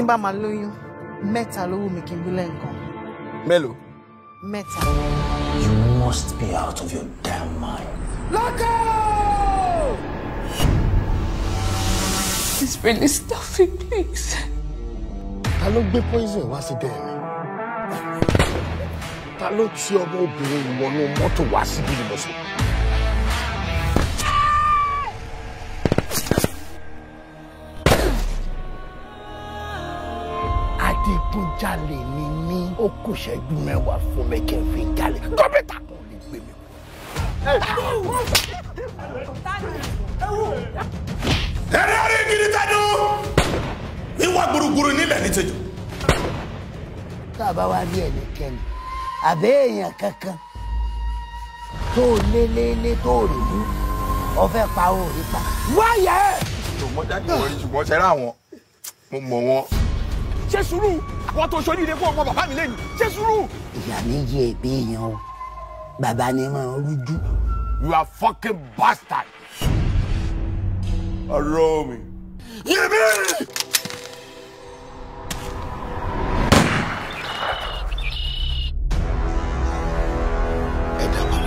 tí n bá máa lóyún mẹ́ta ló wù mí kí n bí lẹ́ǹkan mélòó. mẹ́ta. You must be out of your damn mind. It's really stuffy, please. ta ló gbé poison wá sí dẹ́ẹ̀ mi. ta ló ti ọmọ obìnrin ìwọ̀nù mọ́tò wá síbí ni mo sọ. Adigunjalè ni mí ó kù ṣẹ́jú mẹ́wàá fún mi kí n fi jalè dókítà kò lè gbé mi. ẹ̀rẹ́ àrí gidi tẹ́nu ìwà gbùrùgbùrù nílẹ̀ ní tẹ́jú. tá a bá wá rí ẹnikẹ́ni àbẹ́ èèyàn kankan tó lé lé lé tó rí mú ọfẹ́ pa ó rí pa wáyà ẹ̀. ṣùgbọ́n jáde wọlé ṣùgbọ́n ṣẹ́rẹ́ àwọn mo mọ̀ wọn ṣe sùúrù tó ṣorí ilé fún ọmọ bàbá mi lẹ́nu ṣe sùúrù. ìyá méjì èpè èèyàn o bàbá ni máa ń rújú. you are fucking bastard. ọ̀rọ̀ mi. yẹmi. ẹ dábàá.